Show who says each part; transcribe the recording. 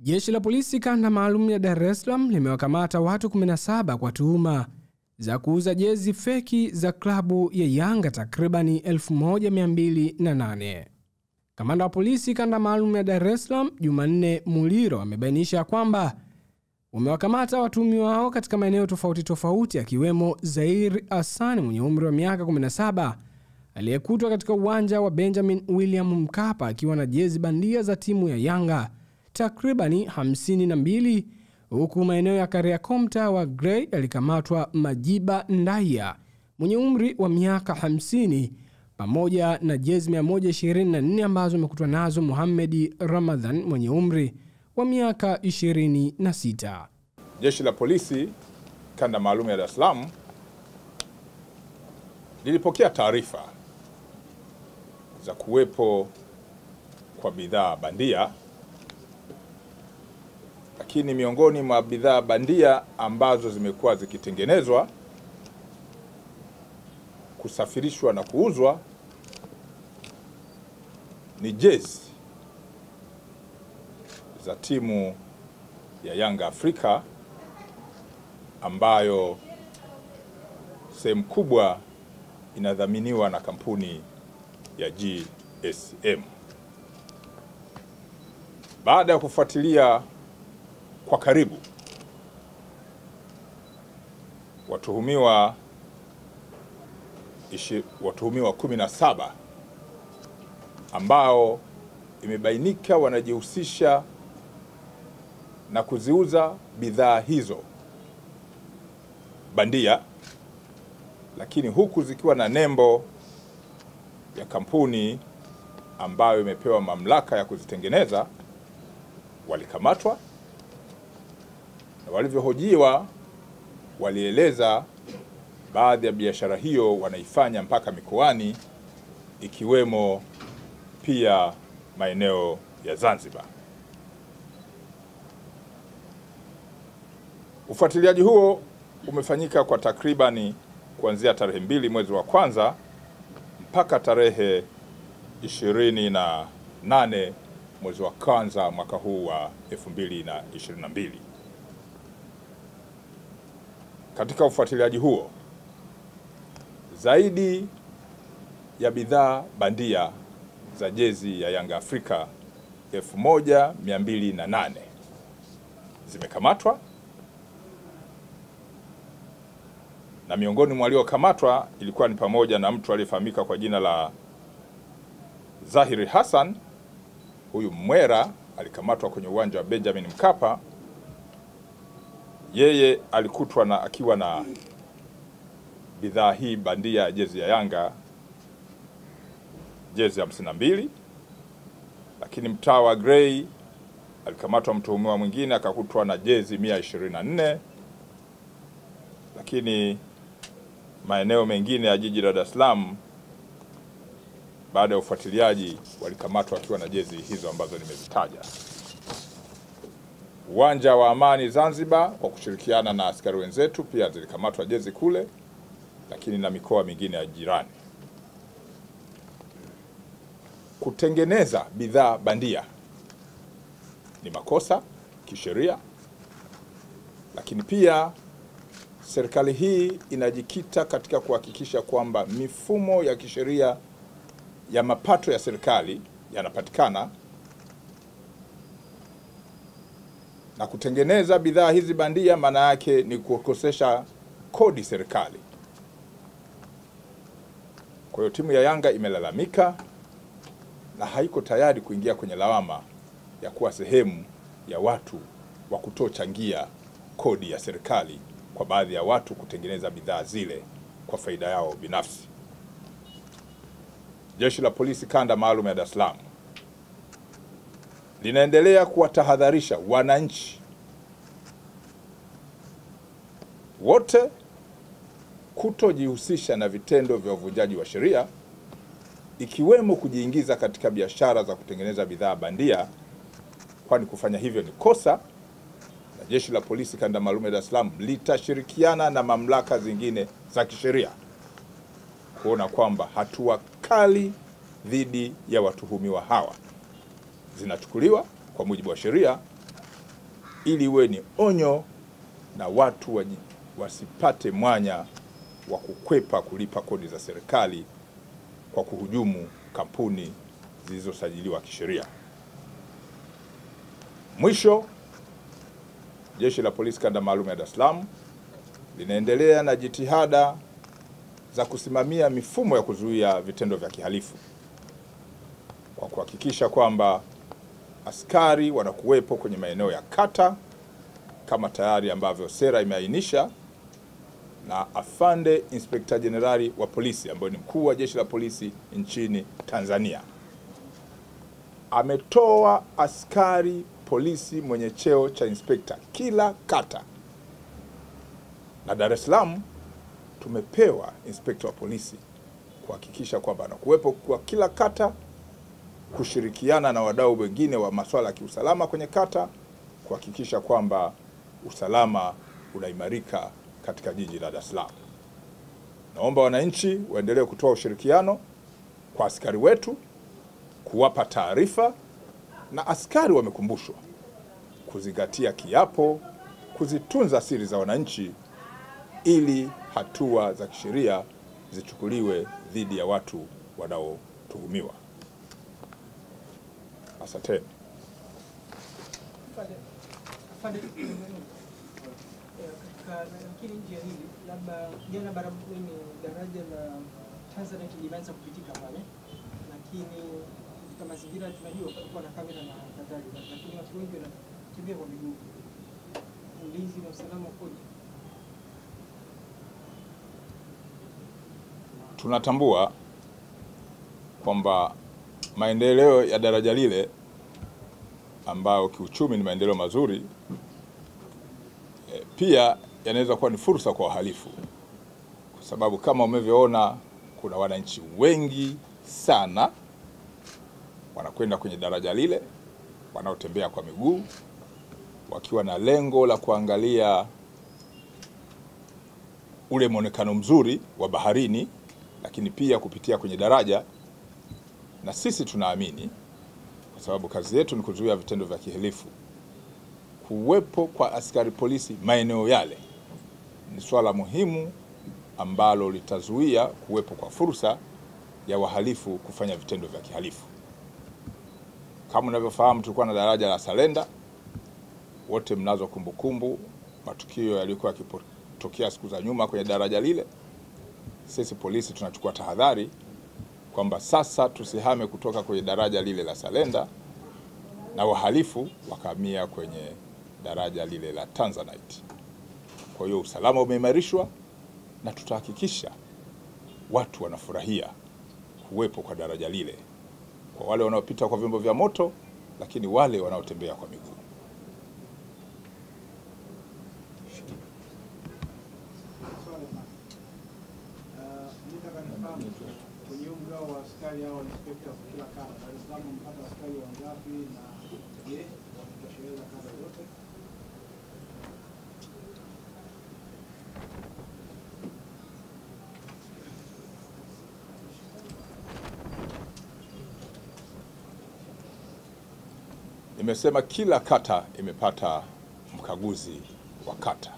Speaker 1: Jeshi la polisi kanda maalum ya Dar es Salaam limewakamata watu 17 kwa tuhuma za kuuza jezi feki za klabu ya Yanga takribani 1208. Kamanda wa polisi kanda maalum ya Dar es Salaam Jumanne Muliro amebainisha kwamba wamewakamata watuhumiwa hao katika maeneo tofauti tofauti akiwemo Zair Hassan mwenye umri wa miaka 17 aliyekutwa katika uwanja wa Benjamin William Mkapa akiwa na jezi bandia za timu ya Yanga takribani 52 huku maeneo ya Kariakoo mtaa wa Grey yalikamatwa Majiba Ndaya mwenye umri wa miaka 50 pamoja na jezi 124 ambazo amekutwa nazo Mohamed Ramadhan mwenye umri wa miaka 26.
Speaker 2: Jeshi la polisi kanda maalum ya Dar es Salaam lilipokea taarifa za kuwepo kwa bidhaa bandia, lakini miongoni mwa bidhaa bandia ambazo zimekuwa zikitengenezwa, kusafirishwa na kuuzwa ni jezi za timu ya Yanga Afrika ambayo sehemu kubwa inadhaminiwa na kampuni ya GSM. Baada ya kufuatilia kwa karibu, watuhumiwa ishi, watuhumiwa 17 ambao imebainika wanajihusisha na kuziuza bidhaa hizo bandia, lakini huku zikiwa na nembo ya kampuni ambayo imepewa mamlaka ya kuzitengeneza, walikamatwa na walivyohojiwa, walieleza baadhi ya biashara hiyo wanaifanya mpaka mikoani, ikiwemo pia maeneo ya Zanzibar. Ufuatiliaji huo umefanyika kwa takribani kuanzia tarehe mbili mwezi wa kwanza mpaka tarehe ishirini na nane mwezi wa kwanza mwaka huu wa 2022. Katika ufuatiliaji huo zaidi ya bidhaa bandia za jezi ya Yanga Afrika 1208 zimekamatwa na miongoni mwa waliokamatwa ilikuwa ni pamoja na mtu aliyefahamika kwa jina la Zahiri Hassan. Huyu Mwera alikamatwa kwenye uwanja wa Benjamin Mkapa. Yeye alikutwa na akiwa na bidhaa hii bandia ya jezi ya Yanga, jezi hamsini na mbili. Lakini mtaa wa Grey alikamatwa mtuhumiwa mwingine akakutwa na jezi mia ishirini na nne lakini maeneo mengine ya jiji la Dar es Salaam baada ya ufuatiliaji walikamatwa akiwa na jezi hizo ambazo nimezitaja. Uwanja wa Amani Zanzibar, kwa kushirikiana na askari wenzetu, pia zilikamatwa jezi kule, lakini na mikoa mingine ya jirani. Kutengeneza bidhaa bandia ni makosa kisheria, lakini pia serikali hii inajikita katika kuhakikisha kwamba mifumo ya kisheria ya mapato ya serikali yanapatikana na kutengeneza bidhaa hizi bandia, maana yake ni kukosesha kodi serikali. Kwa hiyo timu ya Yanga imelalamika na haiko tayari kuingia kwenye lawama ya kuwa sehemu ya watu wa kutochangia kodi ya serikali kwa baadhi ya watu kutengeneza bidhaa zile kwa faida yao binafsi. Jeshi la Polisi kanda maalum ya Dar es Salaam linaendelea kuwatahadharisha wananchi. Wote kutojihusisha na vitendo vya uvunjaji wa sheria ikiwemo kujiingiza katika biashara za kutengeneza bidhaa bandia, kwani kufanya hivyo ni kosa na Jeshi la Polisi kanda maalum ya Dar es Salaam litashirikiana na mamlaka zingine za kisheria kuona kwamba hatua kali dhidi ya watuhumiwa hawa zinachukuliwa kwa mujibu wa sheria ili iwe ni onyo na watu wa wasipate mwanya wa kukwepa kulipa kodi za serikali kwa kuhujumu kampuni zilizosajiliwa kisheria. Mwisho, Jeshi la Polisi Kanda Maalum ya Dar es Salaam linaendelea na jitihada za kusimamia mifumo ya kuzuia vitendo vya kihalifu kwa kuhakikisha kwamba askari wanakuwepo kwenye maeneo ya kata kama tayari ambavyo sera imeainisha, na afande Inspekta Jenerali wa polisi ambaye ni mkuu wa jeshi la polisi nchini Tanzania. Ametoa askari polisi mwenye cheo cha inspekta kila kata, na Dar es Salaam tumepewa inspekta wa polisi kuhakikisha kwamba anakuwepo kwa kila kata, kushirikiana na wadau wengine wa masuala ya kiusalama kwenye kata, kuhakikisha kwamba usalama unaimarika katika jiji la Dar es Salaam. Naomba wananchi waendelee kutoa ushirikiano kwa askari wetu, kuwapa taarifa, na askari wamekumbushwa kuzingatia kiapo, kuzitunza siri za wananchi ili hatua za kisheria zichukuliwe dhidi ya watu wanaotuhumiwa. Asanteni.
Speaker 3: Afande, katika lakini njia hili labda jana barabara ni daraja la Tanzanite limeanza kupitika pale, lakini katika mazingira tunajua kulikuwa na kamera na kadhalika, lakini watu wengi wanatembea kwa miguu. Ulinzi na usalama ukoje?
Speaker 2: Tunatambua kwamba maendeleo ya daraja lile ambayo kiuchumi ni maendeleo mazuri e, pia yanaweza kuwa ni fursa kwa wahalifu, kwa sababu kama umevyoona kuna wananchi wengi sana wanakwenda kwenye daraja lile, wanaotembea kwa miguu wakiwa na lengo la kuangalia ule mwonekano mzuri wa baharini, lakini pia kupitia kwenye daraja. Na sisi tunaamini kwa sababu kazi yetu ni kuzuia vitendo vya kihalifu, kuwepo kwa askari polisi maeneo yale ni swala muhimu ambalo litazuia kuwepo kwa fursa ya wahalifu kufanya vitendo vya kihalifu. Kama unavyofahamu, tulikuwa na daraja la Salenda, wote mnazo kumbukumbu matukio yaliyokuwa yakitokea siku za nyuma kwenye daraja lile. Sisi polisi tunachukua tahadhari kwamba sasa tusihame kutoka kwenye daraja lile la Salenda na wahalifu wakahamia kwenye daraja lile la Tanzanite. Kwa hiyo usalama umeimarishwa na tutahakikisha watu wanafurahia kuwepo kwa daraja lile, kwa wale wanaopita kwa vyombo vya moto, lakini wale wanaotembea kwa miguu.
Speaker 4: Kwenye huu mgao wa askari au inspekta kila kata, Dar es Salaam mpata askari wangapi, na je, wametosheleza kata zote?
Speaker 2: Nimesema kila kata imepata mkaguzi wa kata,